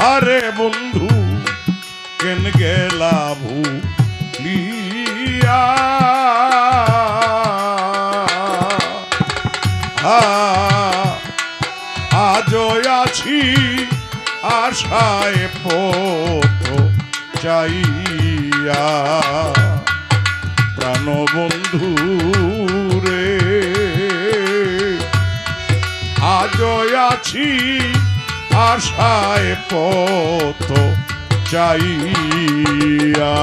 আরে বন্ধু, কেন গেলা ভুলিয়া আ- আজও আছি আশায় পথ চাইয়া। প্রাণবন্ধু রে আজও আছি আশায় পথ চাইয়া।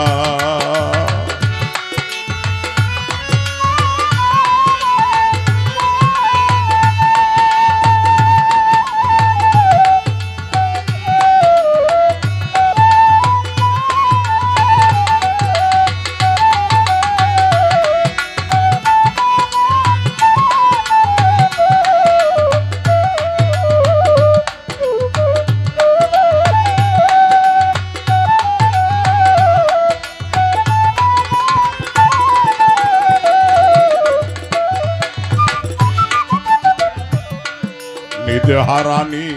নিদে হারানি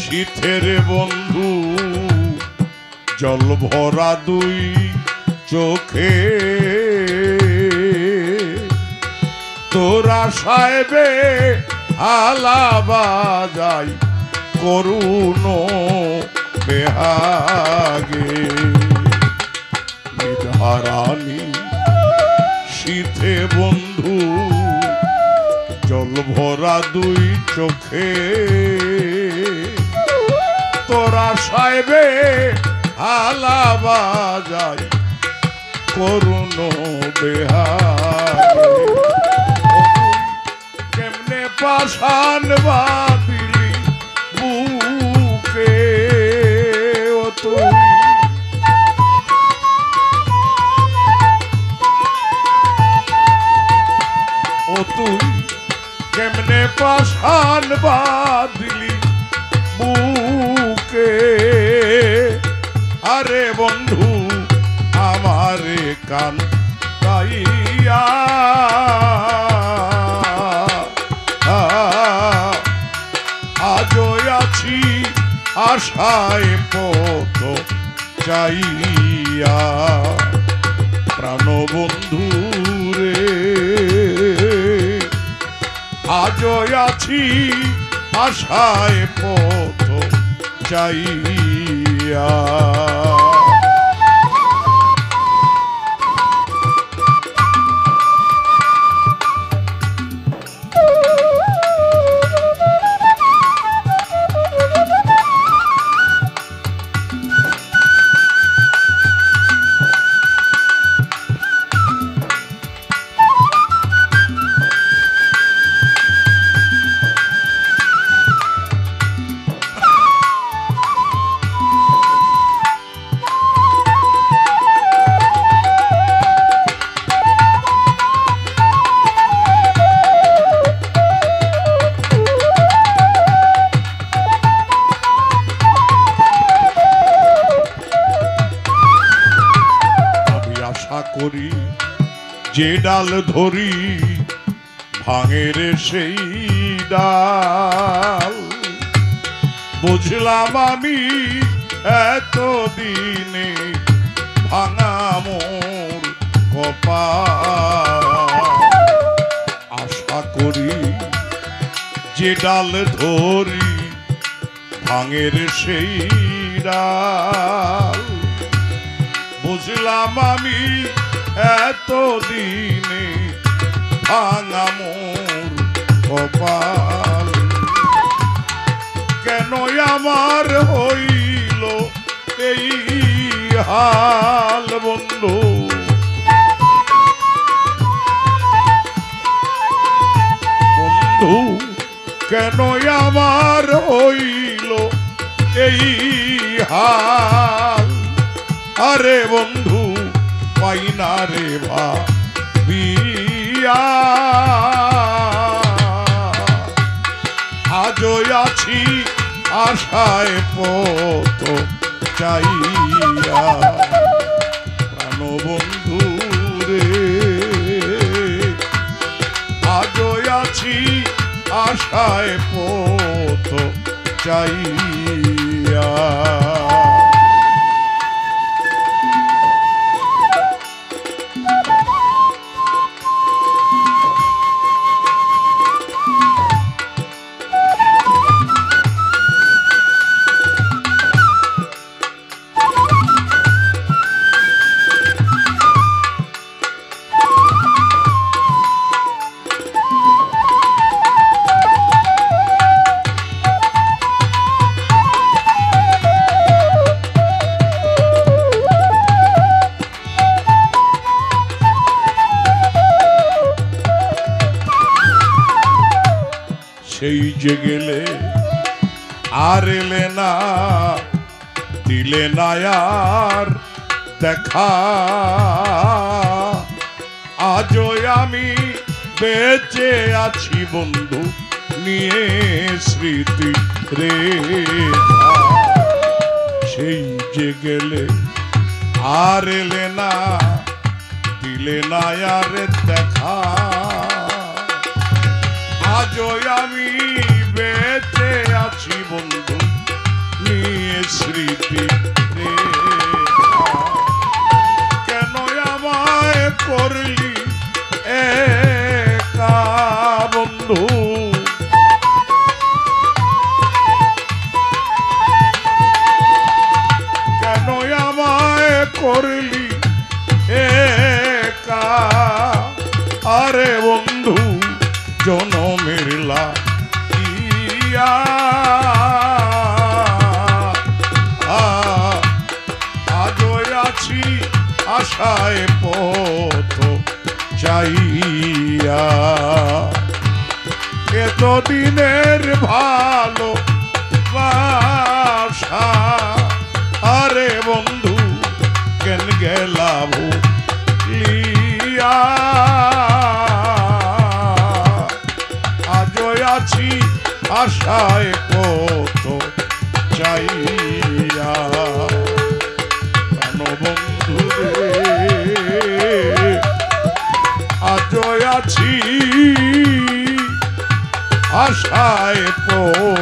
শীতের বন্ধু, জল ভরা দুই চোখে। তোরা সাহেবে আলা বাজাই করুণ বেহাগে। নিধারানি শীতে বন্ধু ভরা দুই চোখে। তোরা সাহেবে হালা বাজাই করুণ বেহারে কেমনে পাশান বাদিলি বুকে তুই কেমনে পাশান বাদলি বুকে। আরে বন্ধু, আমারে কান তাইয়া আজও আছি আশায় পথ চাইয়া। প্রাণবন্ধু আজও আছি আশায় পথ চাইয়া করি, যে ডাল ধরি, ভাঙের সেই ডাল। বুঝলাম আমি এত দিনে ভাঙা মোর আশা করি যে ডাল ধরি, ভাঙের সেই ডাল। বুঝলাম আমি এত দিনে ভাঙা মোর কপাল। কেন আমার হইল এই হাল বন্ধু? বন্ধু কেন আমার হইল এই হাল? আরে বন্ধু পাই না রে ভা বিয়া। আজও আছি আশায় পথ চাইয়া। প্রাণ বন্ধু রে, আজও আছি আশায় চাইয়া চাইয়া। যে গেলে আর এলে না, দিলে না আর দেখা। আজও আমি বেঁচে আছি বন্ধু, নিয়ে স্মৃতি রেখা সেই যে গেলে আর এলে না, দিলে না আর দেখা। আজও আমি বেঁচে আছি বন্ধু নিয়ে স্মৃতি। চাইয়া এতদিনের ভালো বাসা। আরে বন্ধু কেন গেলাম আজও আছি আশায় কত চাইয়া আছি। আশায় চাই